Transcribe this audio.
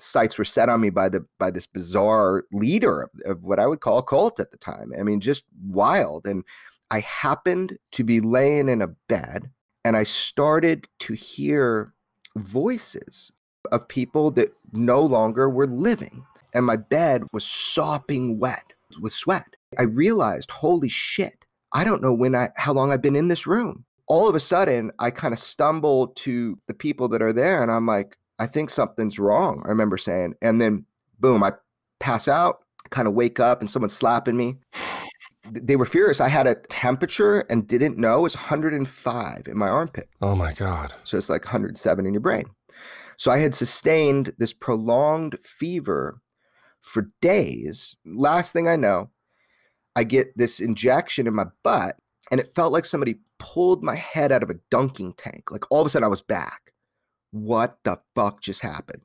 sights were set on me by the by this bizarre leader of, of what I would call a cult at the time. I mean, just wild. And I happened to be laying in a bed and I started to hear voices of people that no longer were living. And my bed was sopping wet with sweat. I realized, holy shit, I don't know when I how long I've been in this room. All of a sudden, I kind of stumble to the people that are there and I'm like, I think something's wrong. I remember saying, and then boom, I pass out, kind of wake up, and someone's slapping me. They were furious. I had a temperature and didn't know it was 105 in my armpit. Oh my God. So it's like 107 in your brain. So I had sustained this prolonged fever for days. Last thing I know, I get this injection in my butt, and it felt like somebody pulled my head out of a dunking tank. Like all of a sudden, I was back what the fuck just happened?